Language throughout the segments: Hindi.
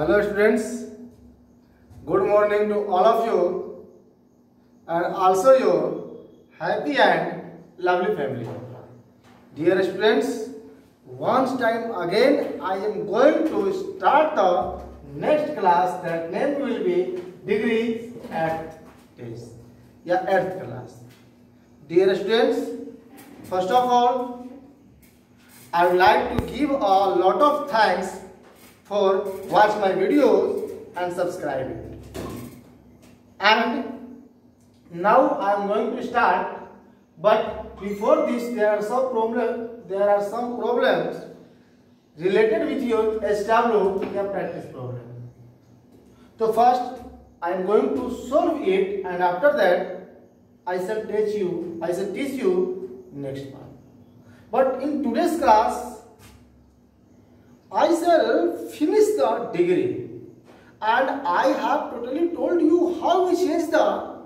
hello students good morning to all of you and also your happy and lovely family. Dear students once time again i am going to start the next class that name will be degree at test. Yeah Earth class. Dear students first of all i would like to give a lot of thanks for watch my videos and subscribe it. And now I am going to start. But before this, there are some problem. There are some problems related with your SW practice problem. So first, I am going to solve it, and after that, I shall teach you. I shall teach you next part. But in today's class, I shall finish the degree and I have totally told you how we change the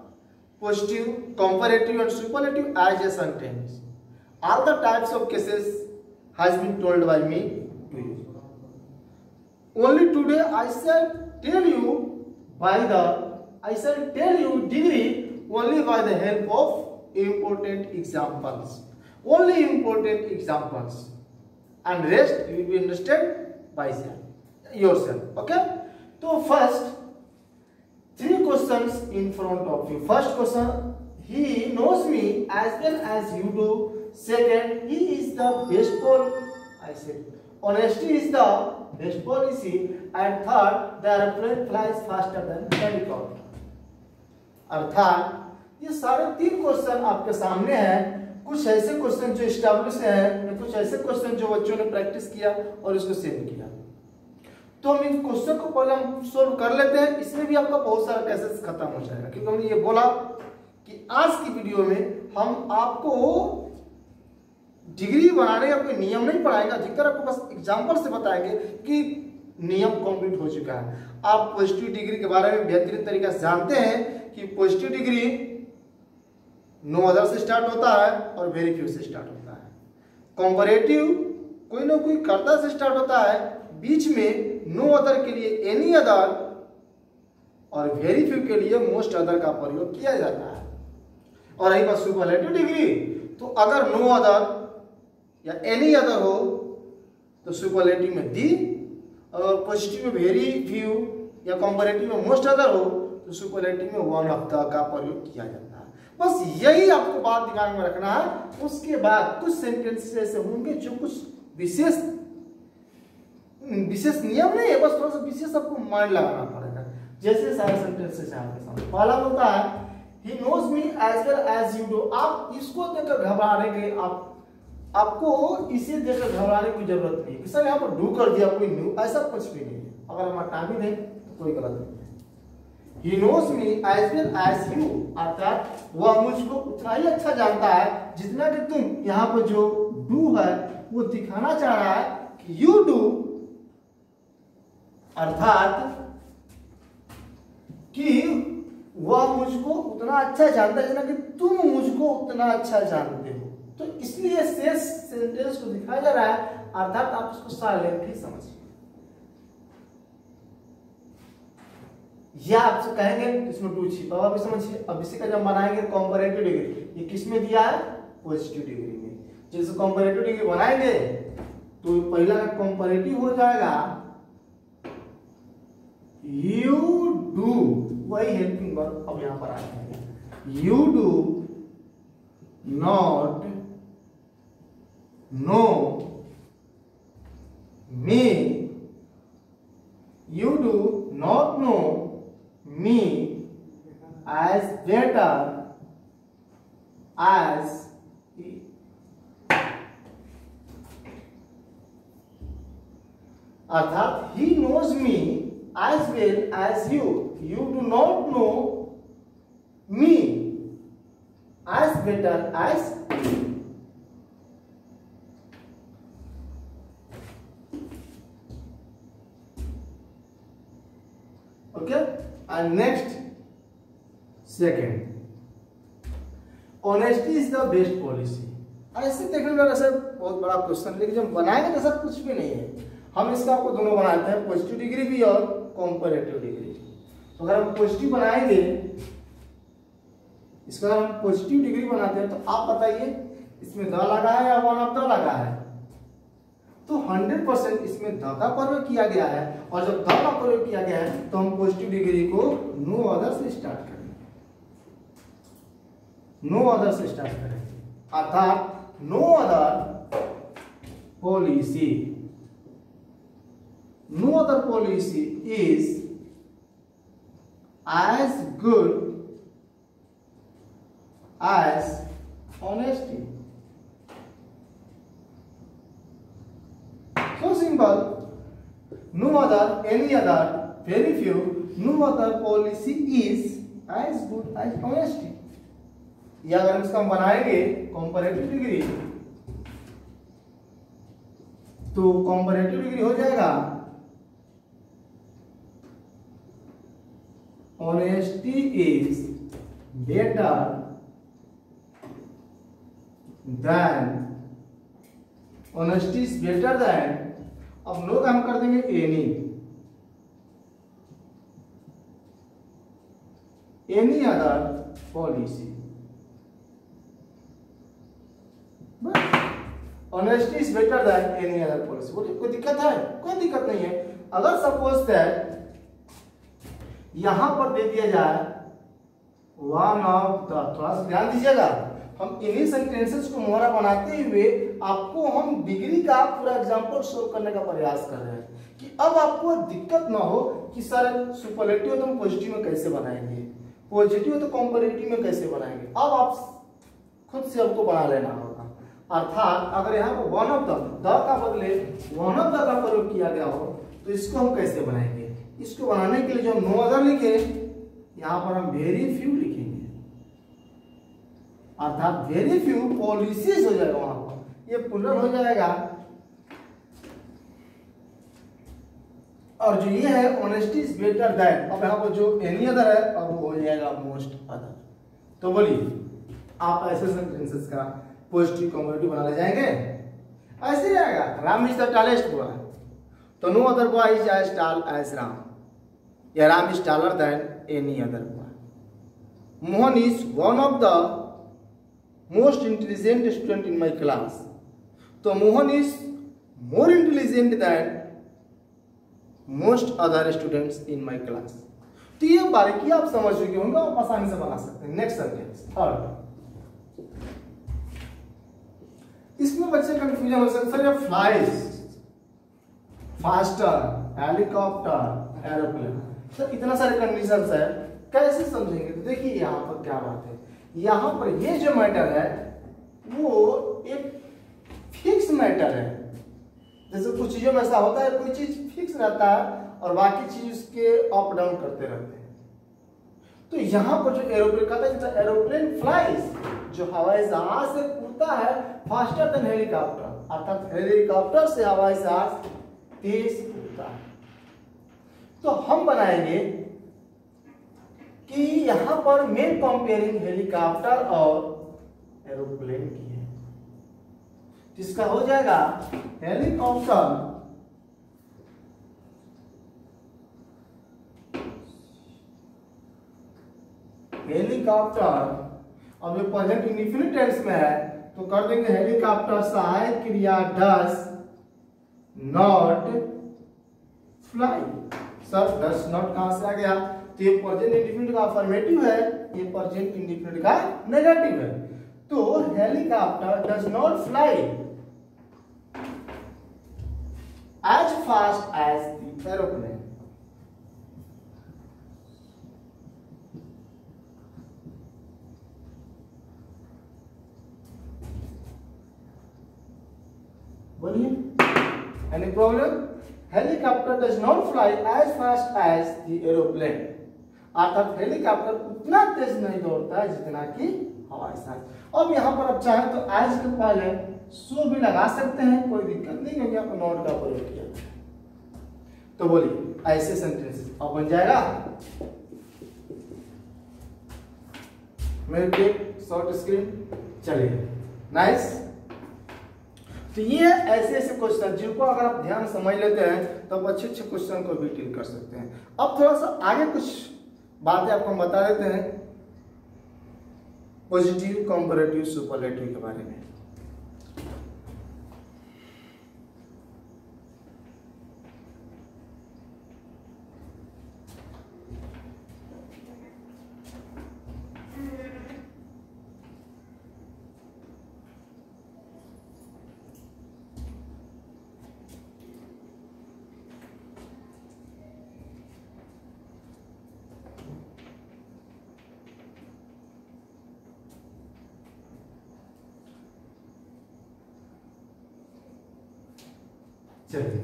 positive, comparative and superlative as a sentence. All the types of cases has been told by me to you. Only today I shall tell you by the I shall tell you degree only by the help of important examples. Only important examples. And rest you will be understand by yourself. Okay? So first, three questions in front of you. First question, he knows me as well as you do. Second, he is the best pol. I said, honesty is the best policy. And third, the airplane flies faster than helicopter. अर्थात ये सारे तीन क्वेश्चन आपके सामने हैं कुछ ऐसे क्वेश्चन जो स्टैब्लिश हैं, कुछ ऐसे क्वेश्चन जो बच्चों ने प्रैक्टिस किया और इसको सेंड किया। तो हम इन क्वेश्चन को पहले हम सोल्व कर लेते हैं, इसमें भी आपका बहुत सारा कैसेस खत्म हो जाएगा। क्योंकि हमने ये बोला कि आज की वीडियो में हम आपको डिग्री बनाने का कोई नियम नहीं पढ़ाएँगे अधिकतर आपको बस एग्ज़ाम्पल से बताएँगे कि नियम कंप्लीट हो चुका है। आप पॉजिटिव डिग्री के बारे में बेहतरीन तरीका से जानते हैं कि पॉजिटिव डिग्री नो अदर से स्टार्ट होता है और वेरी फ्यू से स्टार्ट होता है। कॉम्परेटिव कोई ना कोई कर्ता से स्टार्ट होता है, बीच में नो अदर के लिए एनी अदर और वेरी फ्यू के लिए मोस्ट अदर का प्रयोग किया जाता है। और रही बात सुपरलेटिव डिग्री तो अगर नो अदर या एनी अदर हो तो सुपरलेटिव में दी और पॉजिटिव में वेरी फ्यू या कॉम्परेटिव में मोस्ट अदर हो तो सुपरलेटिव में वन ऑफ़ द का प्रयोग किया जाता है। बस यही आपको बात दिमाग में रखना है। उसके बाद कुछ सेंटेंस ऐसे होंगे जो कुछ विशेष विशेष नियम नहीं है, बस थोड़ा सा विशेष आपको माइंड लगाना पड़ेगा। जैसे सारे सेंटेंसेस आपके सामने। पहला होता है ही knows me as well as you do आप इसको देखकर घबराने के आप, आपको इसे देखकर घबराने की ज़रूरत नहीं है। सर, यहाँ पर डू कर दिया, कोई न्यू ऐसा कुछ भी नहीं है। अगर हमारा हटा भी दें तो कोई गलत नहीं। है knows me as well as you. अर्थात वह मुझको उतना ही अच्छा जानता है जितना कि तुम यहाँ पर जो डू है, वो दिखाना चाह रहा है कि यू डू अर्थात कि वह मुझको उतना अच्छा जानता है जितना कि तुम मुझको उतना अच्छा जानते हो। तो इसलिए शेष सेंटेंस को दिखाया जा रहा है। अर्थात आप इसको साइलेंटली समझिए। या आपसे कहेंगे, इसमें टू छिपा हुआ भी समझिए। अब इसी का जब बनाएँगे कॉम्परेटिव डिग्री ये किसमें दिया है? पॉजिटिव डिग्री में। जैसे कॉम्परेटिव डिग्री बनाएँगे तो पहला का कॉम्परेटिव हो जाएगा। यू डू वही हेल्पिंग वर्ब अब यहाँ पर आ you do not know me. You do not know me as better as अर्थात ही knows me as well as you you do not know me as better as okay and next, second. Honesty is the best policy. ऐसे देखने लगा सर बहुत बड़ा क्वेश्चन लेकिन जब बनाएँगे तो सर कुछ भी नहीं है। हम इसका आपको दोनों बनाते हैं पॉजिटिव डिग्री भी और कंपैरेटिव डिग्री तो अगर हम पॉजिटिव बनाएँगे, इसका हम पॉजिटिव डिग्री बनाते हैं तो आप बताइए, इसमें द लगा है या वन ऑफ़ द लगा है? तो 100 परसेंट इसमें द का प्रयोग किया गया है और जब द का प्रयोग किया गया है तो हम पॉजिटिव डिग्री को नो अदर से स्टार्ट करेंगे। नो अदर से स्टार्ट करेंगे। अर्थात no other policy no other policy is as good as honesty So simple. No other, any other, very few, no other policy is as good as honesty. या अगर इसका हम बनाएँगे कंपैरेटिव डिग्री तो कंपैरेटिव डिग्री हो जाएगा honesty is better than honesty is better than अब का हम कर देंगे any any other policy. Honesty is better than any other policy. बोलिए, कोई दिक्कत है? कोई दिक्कत नहीं है। अगर सपोज़ दैट यहाँ पर दे दिया जाए वन ऑफ़ द थोड़ा सा ध्यान दीजिएगा, हम इन्हीं सेंटेंसेस को मोहरा बनाते हुए आपको हम डिग्री का पूरा एग्जांपल शो करने का प्रयास कर रहे हैं कि अब आपको दिक्कत ना हो कि सर सुपरलेटिव तो हम पॉजिटिव में कैसे बनाएँगे? पॉजिटिव तो कंपैरेटिव में कैसे बनाएँगे? अब आप खुद से आपको बना लेना होगा। अर्थात अगर यहाँ पर वन ऑफ़ द द का बदले वन ऑफ़ द का प्रयोग किया गया हो तो इसको हम कैसे बनाएँगे? इसको बनाने के लिए जो हम नो अदर लिखे, यहाँ पर हम वेरी फ्यू लिखेंगे। अर्थात वेरी फ्यू पॉलिसीज़ हो जाएगा वहाँ पर। ये पुनर हो जाएगा। और जो ये है ऑनेस्टी इज़ बेटर दैट अब यहाँ पर जो एनी अदर है और वो हो जाएगा मोस्ट अदर तो बोलिए, आप ऐसे सेंटेंसेस का पॉजिटिव कॉम्पिटिव बना ले जाएँगे? ऐसे आएगा। Ram is the tallest boy तो no other boy is as tall as Ram या Ram is taller than any other boy Mohan is one of the most intelligent student in my class तो Mohan is more intelligent than most other students in my class तो ये बारीकी आप समझ चुके होंगे, आप आसानी से बना सकते हैं। नेक्स्ट सेंटेंस थर्ड इसमें बच्चे कंफ्यूजन हो सकते ये flies faster helicopter aeroplane sir इतना सारे कंडीशन है। कैसे समझेंगे? तो देखिए यहाँ पर क्या बात है। यहाँ पर ये जो मैटर है, वो एक मैटर है। जैसे कुछ चीज़ों में ऐसा होता है, कोई चीज़ फिक्स रहता है और बाकी चीज़ उसके अप डाउन करते रहते हैं। तो यहाँ पर जो एरोप्लेन कहता है एरोप्लेन फ्लाइज जो हवाई जहाज़ से उड़ता है फास्टर देन हेलीकॉप्टर अर्थात हेलीकॉप्टर से हवाई जहाज़ तेज उड़ता है। तो हम बनाएँगे कि यहाँ पर मेन कंपेयरिंग हेलीकॉप्टर और एरोप्लेन की जिसका हो जाएगा? हेलीकॉप्टर। हेलीकॉप्टर। अब ये प्रेजेंट इंडिफिनिट टेंस में है तो कर देंगे हेलीकॉप्टर सहायक क्रिया does not fly. Sir, does not कहाँ से आ गया? तो ये प्रेजेंट इंडिफिनिट का अफर्मेटिव है, ये प्रेजेंट इंडिफिनिट का नेगेटिव है। तो helicopter does not fly. As fast as the aeroplane बोलिए any problem helicopter does not fly as fast as the aeroplane अर्थात हेलीकॉप्टर उतना तेज नहीं दौड़ता है जितना कि हवाई जहाज़। अब यहाँ पर आप चाहें तो एज के पहले सो भी लगा सकते हैं, कोई दिक्कत नहीं, क्योंकि आपको नॉट का प्रयोग किया। तो बोलिए, ऐसे सेंटेंसेस अब बन जाएगा। मेरे टेक शॉर्ट स्क्रीन चलिए। नाइस तो ये ऐसे ऐसे क्वेश्चन जिनको अगर आप ध्यान समझ लेते हैं तो आप अच्छे अच्छे क्वेश्चन को भी डील कर सकते हैं। अब थोड़ा सा आगे कुछ बातें आपको हम बता देते हैं। पॉजिटिव कंपेरेटिव सुपरलेटिव के बारे में। चलिए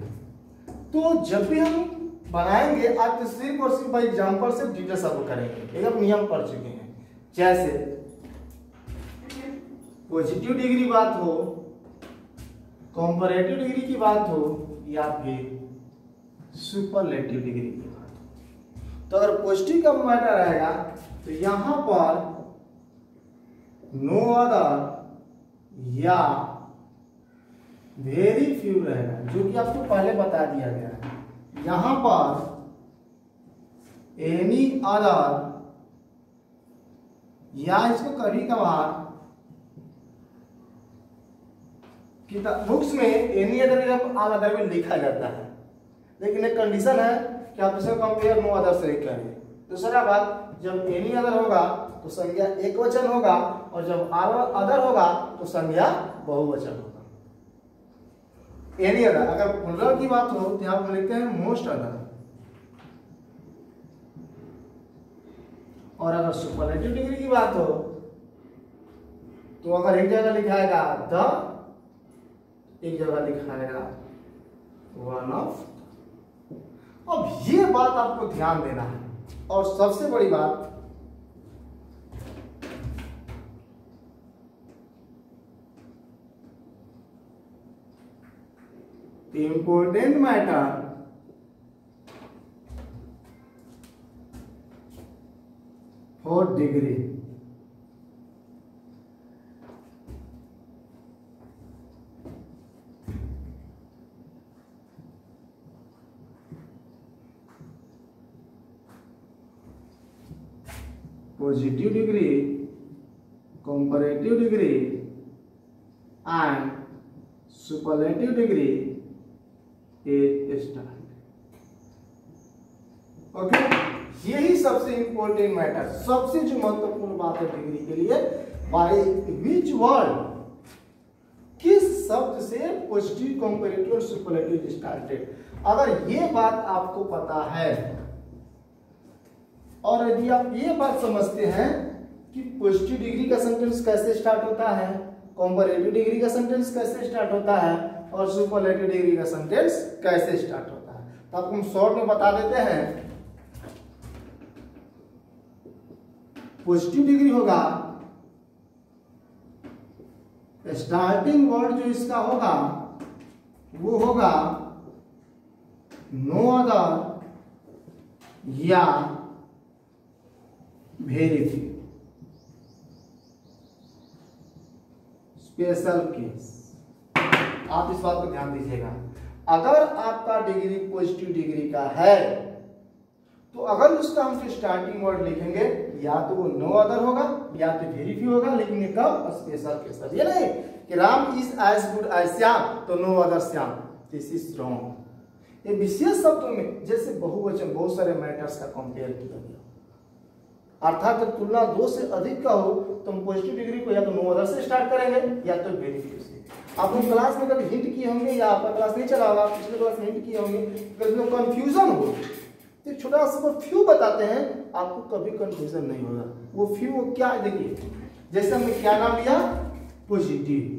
तो जब भी हम बनाएँगे, आज तो सिर्फ़ और सिर्फ़ एग्ज़ाम्पल से डिटेल्स आपको करेंगे। एक हम नियम पढ़ चुके हैं। जैसे पॉजिटिव डिग्री बात हो कंपैरेटिव डिग्री की बात हो, या फिर सुपरलेटिव डिग्री की बात हो। तो अगर पॉजिटिव का मैटर रहेगा तो यहाँ पर नो अदर या वेरी फ्यू रहेगा, जो कि आपको पहले बता दिया गया है। यहाँ पर एनी अदर या इसको कभी कभार बुक्स में एनी अदर आल अदर में लिखा जाता है, लेकिन एक कंडीशन है कि आप इसे कंपेयर नो अदर से करें दूसरा बात, जब एनी अदर होगा तो संज्ञा एक वचन होगा, और जब आल अदर होगा तो संज्ञा बहुवचन होगा। एनी अदर अगर प्लूरल की बात हो तो यहाँ पर लिखते हैं मोस्ट अदर और अगर सुपरलेटिव डिग्री की बात हो तो अगर एक जगह लिखाएगा द एक जगह लिखाएगा वन ऑफ़ अब ये बात आपको ध्यान देना है। और सबसे बड़ी बात important matter. For degree. Positive degree comparative degree and superlative degree a star okay यही सबसे इंपॉर्टेंट मैटर सबसे जो महत्वपूर्ण बात है डिग्री के लिए बाय विच वर्ड किस शब्द से पॉजिटिव कंपेरेटिव और सुपरलेटिव स्टार्टेड अगर ये बात आपको पता है, और यदि आप ये बात समझते हैं कि पॉजिटिव डिग्री का सेंटेंस कैसे स्टार्ट होता है कॉम्परेटिव डिग्री का सेंटेंस कैसे स्टार्ट होता है और सुपरलेटिव डिग्री का सेंटेंस कैसे स्टार्ट होता है? तो आपको हम शॉर्ट में बता देते हैं। पॉजिटिव डिग्री होगा। स्टार्टिंग वर्ड जो इसका होगा, वो होगा नो अदर या वेरी फ्यू स्पेशल केस आप इस बात को ध्यान दीजिएगा। अगर आपका डिग्री पॉजिटिव डिग्री का है तो अगर उसका हम स्टार्टिंग वर्ड लिखेंगे, या तो वो नो अदर होगा, या तो वेरी फ्यू होगा, लेकिन कब? स्पेशल के साथ ये नहीं कि Ram is as good as Shyam तो no other Shyam. This is wrong ये विशेष शब्दों में, जैसे बहुवचन, बहुत सारे मैटर्स का कंपेयर किया गया। अर्थात जब तुलना दो से अधिक का हो तो हम पॉजिटिव डिग्री को या तो नो अदर से स्टार्ट करेंगे, या तो वेरी फ्यू से। आप लोग क्लास में कभी हिंट किए होंगे या आपका क्लास नहीं चला होगा, पिछले क्लास में हिंट किए होंगे कभी कंफ्यूजन हो तो छोटा सा फ्यू बताते हैं, आपको कभी कंफ्यूजन नहीं होगा। वो फ्यू वो क्या देखिए, जैसे हमने क्या नाम लिया? पॉजिटिव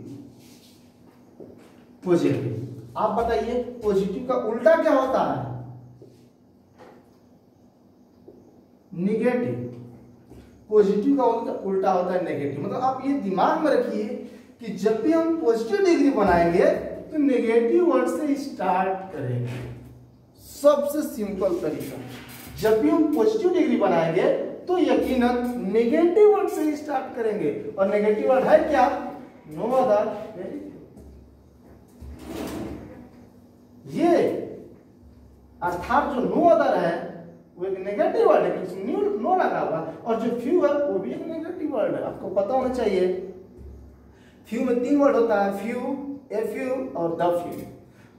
पॉजिटिव आप बताइए पॉजिटिव का उल्टा क्या होता है? निगेटिव पॉजिटिव का उल्टा होता है नेगेटिव मतलब आप ये दिमाग में रखिए कि जब भी हम पॉजिटिव डिग्री बनाएँगे तो नेगेटिव वर्ड से स्टार्ट करेंगे। सबसे सिंपल तरीका। जब भी हम पॉजिटिव डिग्री बनाएँगे तो यकीनन नेगेटिव वर्ड से स्टार्ट करेंगे। और नेगेटिव वर्ड है क्या? नो अदर ये अर्थात जो नो अदर है, वो एक नेगेटिव वर्ड है न्यू नो लगा हुआ। और जो फ्यू है, वो भी एक नेगेटिव वर्ड है। आपको पता होना चाहिए। फ्यू में तीन वर्ड होता है फ्यू ए फ्यू और द फ्यू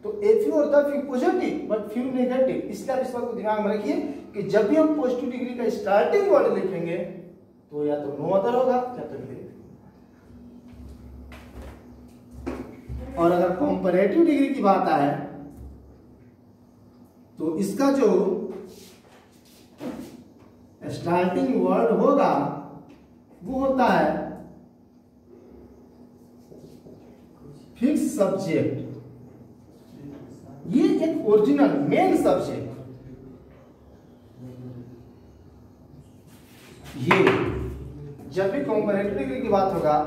तो ए फ्यू और the few positive but few negative इसलिए आप इस बात को दिमाग में रखिए कि जब भी हम पॉजिटिव डिग्री का स्टार्टिंग वर्ड लिखेंगे तो या तो नो अदर होगा, या तो नेगेटिव और अगर कॉम्परेटिव डिग्री की बात आए तो इसका जो स्टार्टिंग वर्ड होगा, वो होता है फिक्स सब्जेक्ट ये एक ओरिजिनल मेन सब्जेक्ट ये, जब भी कंपैरेटिव डिग्री की बात होगा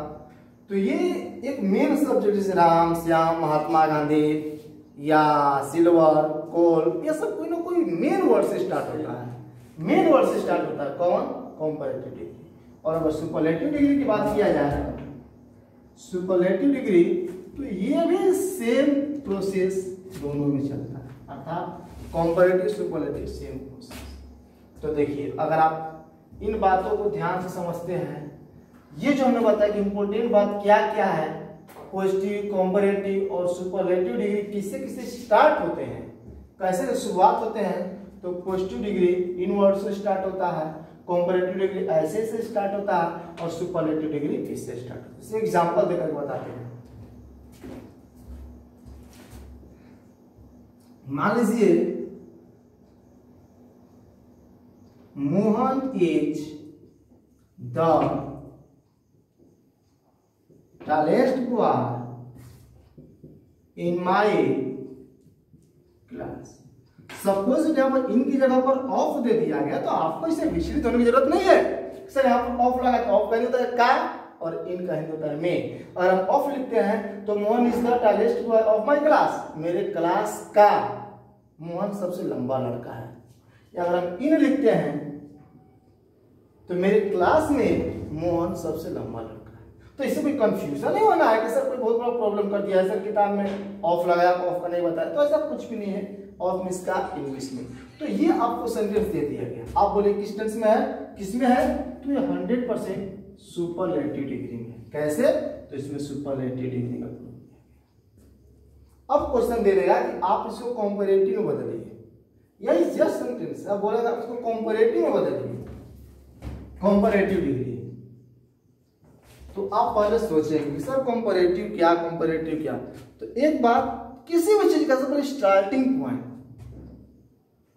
तो ये एक मेन सब्जेक्ट जैसे राम, श्याम, महात्मा गांधी, या सिल्वर, कोल, ये सब कोई ना कोई मेन वर्ड से स्टार्ट होता है। मेन वर्ड से स्टार्ट होता है कौन? कंपैरेटिव डिग्री और अगर सुपरलेटिव डिग्री की बात किया जाए सुपरलेटिव डिग्री तो ये भी सेम प्रोसेस दोनों में चलता है। अर्थात कंपैरेटिव सुपरलेटिव सेम प्रोसेस तो देखिए, अगर आप इन बातों को ध्यान से समझते हैं, ये जो हमने बताया कि इंपॉर्टेंट बात क्या क्या है पॉजिटिव कॉम्परेटिव और सुपरलेटिव डिग्री किससे किससे स्टार्ट होते हैं, कैसे शुरुआत होते हैं तो पॉजिटिव डिग्री इन इनवर्ड से स्टार्ट होता है कॉम्परेटिव डिग्री ऐसे से स्टार्ट होता है और सुपरलेटिव डिग्री इससे स्टार्ट होता है। एग्ज़ाम्पल देकर बताते हैं। मान लीजिए Mohan is the tallest boy in my class suppose यहाँ पर इनकी जगह पर ऑफ़ दे दिया गया तो आपको इसे विचलित होने की ज़रूरत नहीं है सर यहाँ पर ऑफ़ लगा तो ऑफ़ होता है का और इन का होता है में अगर हम ऑफ़ लिखते हैं तो Mohan is the tallest boy of my class मेरे क्लास का मोहन सबसे लंबा लड़का है। अगर हम इन लिखते हैं तो मेरे क्लास में मोहन सबसे लंबा लड़का तो इससे कोई कंफ्यूजन नहीं होना है कि सर कोई बहुत बड़ा प्रॉब्लम कर दिया है सर किताब में। ऑफ़ लगाया ऑफ़ का नहीं बताया। तो ऐसा कुछ भी नहीं है। ऑफ़ मिस का इंग्लिश में। तो ये आपको सेंटेंस दे दिया गया। आप बोले किस टेंस में है? किसमें है? तो ये हंड्रेड परसेंट सुपरलेटिव डिग्री में। कैसे? तो इसमें सुपरलेटिव डिग्री का अब क्वेश्चन दे देगा कि आप इसको कॉम्परेटिव में बदलिए। यही जस्ट सेंटेंस अब बोलेगा इसको कॉम्परेटिव में बदलिए। कॉम्परेटिव डिग्री तो आप पहले सोचेंगे, सर कंपैरेटिव क्या कॉम्परेटिव क्या? तो एक बात, किसी भी चीज़ का सबसे स्टार्टिंग पॉइंट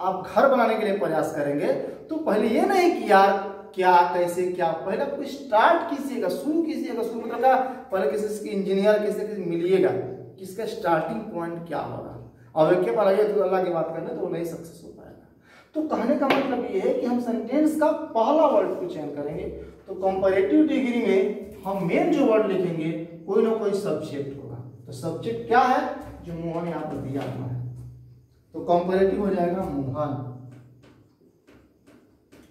आप घर बनाने के लिए प्रयास करेंगे तो पहले ये नहीं कि यार क्या, कैसे, क्या? पहले आपको स्टार्ट कीजिएगा, शुरू कीजिएगा, शुरू मतलब क्या? पहले किसी की इंजीनियर किसी किसी मिलिएगा, किसका स्टार्टिंग पॉइंट क्या होगा? और के पर आइए तो अल्लाह की बात करना तो वो नहीं सक्सेस हो पाएगा। तो कहने का मतलब ये है कि हम सेंटेंस का पहला वर्ड को चयन करेंगे तो कंपैरेटिव डिग्री में हम मेन जो वर्ड लिखेंगे, कोई ना कोई सब्जेक्ट होगा। तो सब्जेक्ट क्या है? जो मोहन यहाँ पर दिया हुआ है। तो कंपेरेटिव हो जाएगा मोहन।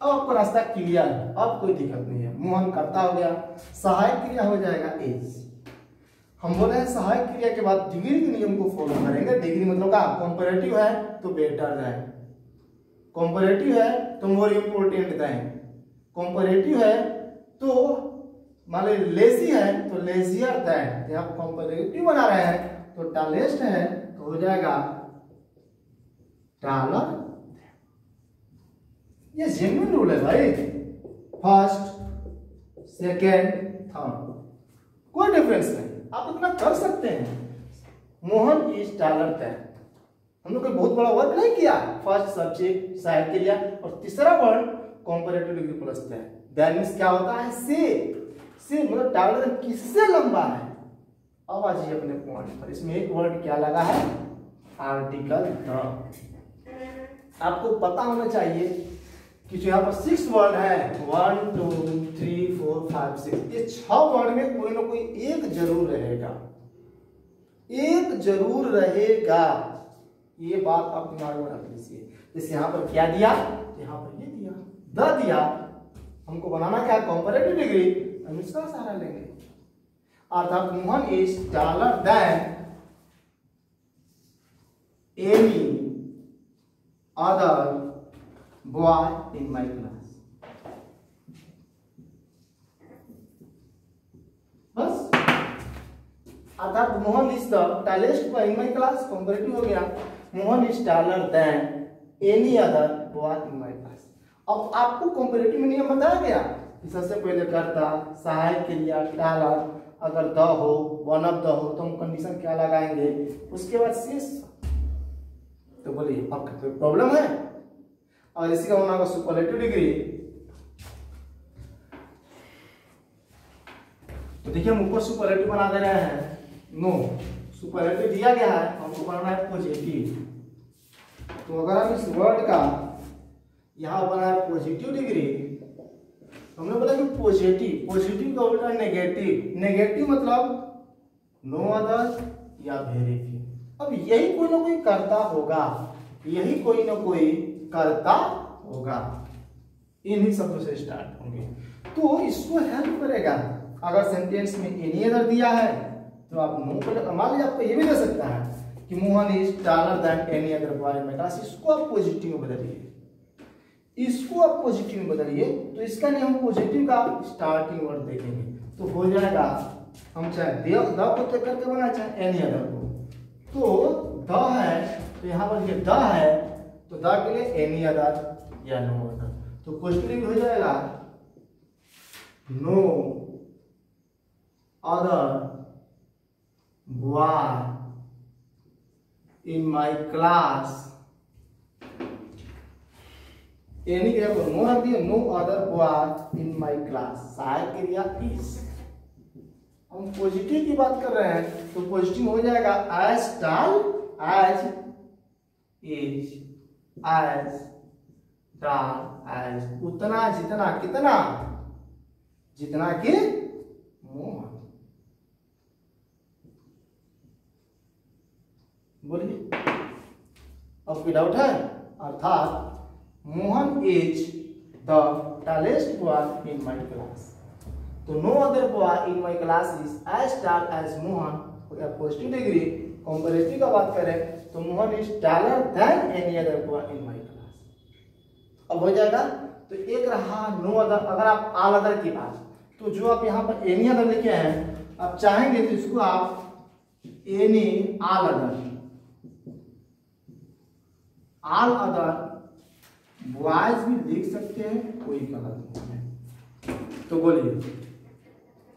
अब आपको रास्ता क्लियर है, अब कोई दिक्कत नहीं है। मोहन करता हो गया, सहायक क्रिया हो जाएगा एज हम बोले हैं, सहायक क्रिया के बाद डिग्री के नियम को फॉलो करेंगे। डिग्री मतलब क्या कंपेरेटिव है तो बेटर है। कंपेरेटिव है तो मोर इंपोर्टेंट दें कंपेरेटिव है तो मान ली लेजी है तो लेजियर दैट आप कंपेरेटिव बना रहे हैं तो टालेस्ट है तो हो जाएगा टालर ये जेन्युइन रूल है भाई। फ़र्स्ट सेकेंड थर्ड कोई डिफरेंस नहीं। आप इतना कर सकते हैं। मोहन इज़ टालर तय हमने कोई बहुत बड़ा वर्क नहीं किया। फ़र्स्ट सब्जेक्ट के लिया और तीसरा वर्ड कॉम्परेटिव डिग्री प्लस तय दैट क्या होता है? से से मतलब टावर किससे लंबा है? अब आ जाइए अपने पॉइंट पर। इसमें एक वर्ड क्या लगा है? आर्टिकल द आपको पता होना चाहिए कि जो यहाँ पर सिक्स वर्ड है one two three four five six ये छह वर्ड में कोई ना कोई एक ज़रूर रहेगा। एक ज़रूर रहेगा। ये बात आप दिमाग में रख लीजिए। जैसे यहाँ पर क्या दिया? यहाँ पर ये दिया। द दिया। हमको बनाना क्या कॉम्परेटिव डिग्री हम इसका सहारा लेंगे। अर्थात Mohan is taller than any other boy in my class. बस। अर्थात Mohan is the tallest boy in my class comparative हो गया। Mohan is taller than any other boy in my class अब आपको कंपैरेटिव में नियम बताया गया। कि सबसे पहले करता, सहायक के लिए टैलर अगर द हो वन ऑफ़ द हो तो हम कंडीशन क्या लगाएँगे? उसके बाद शेष तो बोलिए, आपका कोई प्रॉब्लम है? और इसी का होना होगा सुपरलेटिव डिग्री। तो देखिए हम ऊपर सुपरलेटिव बना दे रहे हैं। नो सुपरलेटिव दिया गया है हमको बनाना है पॉजिटिव। तो अगर हम इस वर्ड का यहाँ बना है पॉजिटिव डिग्री तो हमने बोला कि पॉजिटिव पॉजिटिव का उल्टा नेगेटिव। नेगेटिव मतलब नो अदर या वेरी फ्यू अब यही कोई ना कोई करता होगा, यही कोई ना कोई करता होगा। इन्हीं शब्दों से स्टार्ट होंगे। तो इसको हेल्प करेगा। अगर सेंटेंस में एनी अदर दिया है तो आप नो पर मान लीजिए आपको ये भी दे सकता है कि Mohan is taller than any other boy in इसको आप पॉजिटिव में बदलिए। इसको आप पॉजिटिव में बदलिए तो इसका नहीं, हम पॉजिटिव का स्टार्टिंग वर्ड देखेंगे। तो हो जाएगा, हम चाहे दे द को तय करके बना चाहे एनी अदर को। तो द है तो यहाँ पर ये द है तो द के लिए एनी अदर या नो अदर तो पॉजिटिव हो जाएगा no other boy in my class. Any क्या करो नो रख दिया no other boy in my class सहायक क्रिया इज़ हम पॉजिटिव की बात कर रहे हैं तो पॉजिटिव हो जाएगा as tall as is as tall as उतना जितना कितना, जितना कि मोहन बोलिए। अब कोई डाउट है। अर्थात Mohan is the tallest boy in my class तो no other boy in my class is as tall as Mohan positive degree comparative का बात करें तो Mohan is taller than any other in my class अब हो जाएगा तो एक रहा नो अदर अगर आप आल अदर की बात तो जो आप यहाँ पर एनी अदर लिखे हैं, आप चाहेंगे तो इसको आप any all other all other boys भी लिख सकते हैं, कोई गलत नहीं है। तो बोलिए,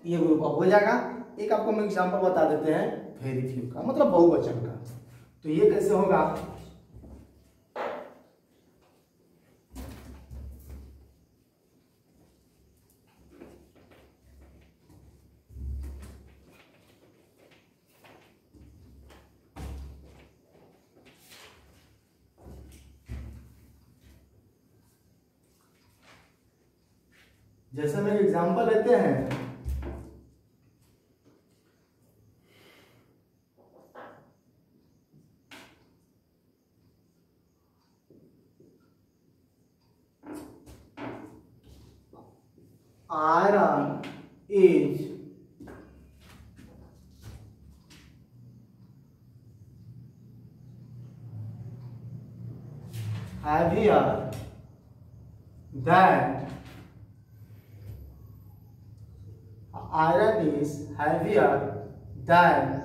ये ग्रुप अब हो जाएगा, एक आपको हम एग्जांपल बता देते हैं। वेरी फ्यू का मतलब बहुवचन का। तो ये कैसे होगा? जैसे हम एक एग्जांपल लेते हैं iron is heavier than iron is heavier than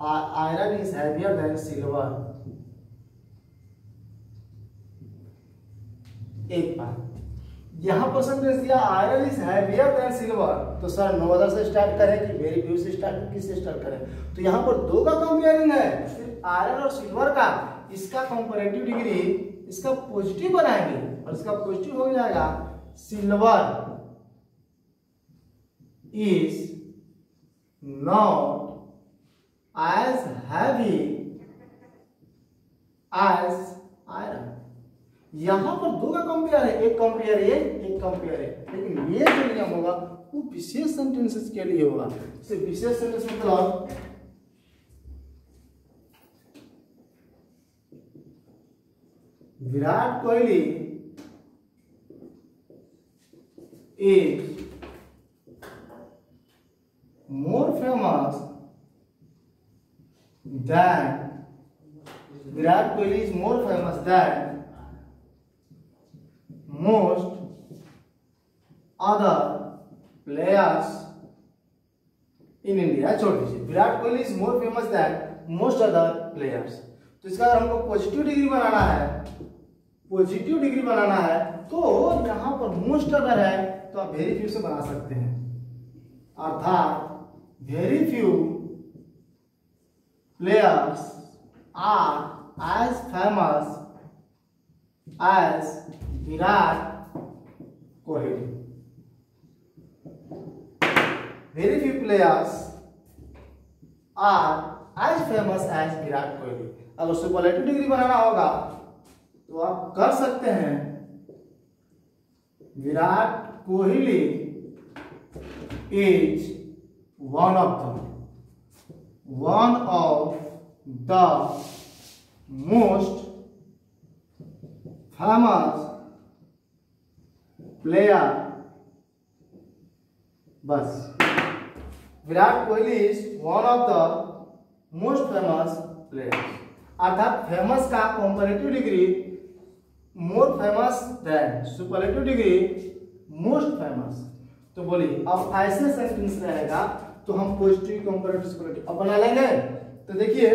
iron is heavier than silver. एक बार। यहाँ परसेंटेज दिया iron is heavier than silver तो सर नोदर से स्टार्ट करें कि वेरी फ्यू से स्टार्ट किससे स्टार्ट करें? तो यहाँ पर दो का कंपेयरिंग है। सिर्फ़ आयरन और सिल्वर का। इसका कंपेरेटिव डिग्री इसका पॉजिटिव बनाएँगे। और इसका पॉजिटिव हो जाएगा silver is not as heavy as iron यहाँ पर दो का कंपेयर है, एक कंपेयर ए एक कंपेयर है। लेकिन ये जो नियम होगा, वो विशेष सेंटेंसेस के लिए होगा। विशेष सेंटेंस मतलब Virat Kohli is more famous than Virat Kohli is more famous than most other players in India. छोड़ दीजिए Virat Kohli is more famous than most other players तो इसका अगर हमको पॉजिटिव डिग्री बनाना है पॉजिटिव डिग्री बनाना है तो यहाँ पर मोस्ट अगर है तो आप वेरी फ्यू से बना सकते हैं। अर्थात very few players are as famous as Virat Kohli Very few players are as famous as Virat Kohli. अगर क्वालिटी डिग्री बनाना होगा। तो आप कर सकते हैं। Virat Kohli is one of the one of the most famous player. बस Virat Kohli is one of the most famous player अर्थात फ़ेमस का comparative degree more famous than superlative degree most famous तो बोलिए अब ऐसे सेंटेंस रहेगा तो हम पॉजिटिव कंपैरेटिव सुपरलेटिव अब बना लेंगे। तो देखिए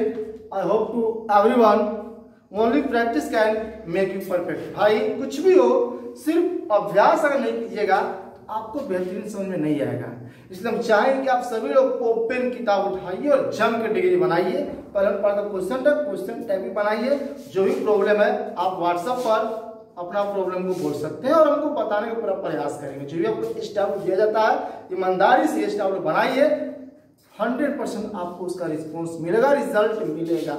I hope to every one only practice can make you perfect भाई, कुछ भी हो, सिर्फ़ अभ्यास अगर नहीं कीजिएगा तो आपको बेहतरीन समझ में नहीं आएगा। इसलिए हम चाहेंगे कि आप सभी लोग ओपन किताब उठाइए और जम के डिग्री बनाइए पर हम पढ़कर क्वेश्चन तक क्वेश्चन टाइप भी बनाइए, जो भी प्रॉब्लम है, आप व्हाट्सएप पर अपना प्रॉब्लम को बोल सकते हैं और हमको बताने का पूरा प्रयास करेंगे। जो भी आपको स्टाफ दिया जाता है, ईमानदारी से स्टाफ बनाइए। हंड्रेड परसेंट आपको उसका रिस्पॉन्स मिलेगा रिज़ल्ट मिलेगा।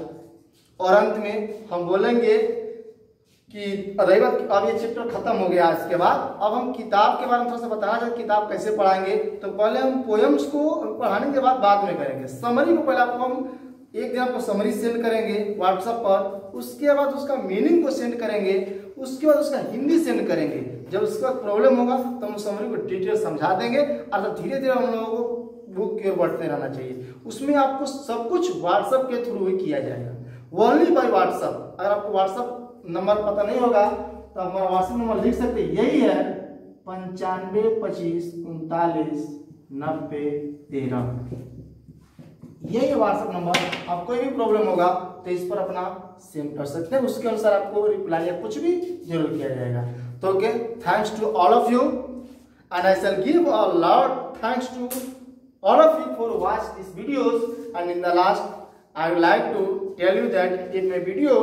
और अंत में हम बोलेंगे कि, रही बात अब ये चैप्टर खत्म हो गया आज के बाद। अब हम किताब के बारे में थोड़ा सा बताना चाहते किताब कैसे पढ़ाएँगे। तो पहले हम पोएम्स को पढ़ाने के बाद बाद में करेंगे। समरी को पहले आपको हम एक दिन आपको समरी सेंड करेंगे व्हाट्सएप पर। उसके बाद उसका मीनिंग को सेंड करेंगे। उसके बाद उसका हिंदी सेंड करेंगे। जब उसका प्रॉब्लम होगा तो हम समरी को डिटेल समझा देंगे। और धीरे धीरे हम लोगों को बुक की ओर बढ़ते रहना चाहिए। उसमें आपको सब कुछ व्हाट्सएप के थ्रू ही किया जाएगा। ओनली बाई व्हाट्सएप अगर आपको व्हाट्सएप नंबर पता नहीं होगा तो हमारा व्हाट्सएप नंबर लिख सकते यही है पंचानवे, पच्चीस, उनतालीस, नब्बे, तेरह। यही व्हाट्सएप नंबर आप कोई भी प्रॉब्लम होगा तो इस पर अपना सेंड कर सकते हैं। उसके अनुसार आपको रिप्लाई या कुछ भी ज़रूर किया जाएगा। तो okay thanks to all of you and I shall give a lot thanks to all of you for watch this videos and in the last I would like to tell you that if my video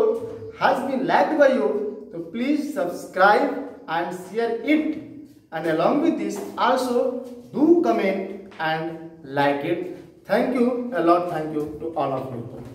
has been like by you तो please subscribe and share it and along with this also do comment and like it thank you a lot thank you to all of you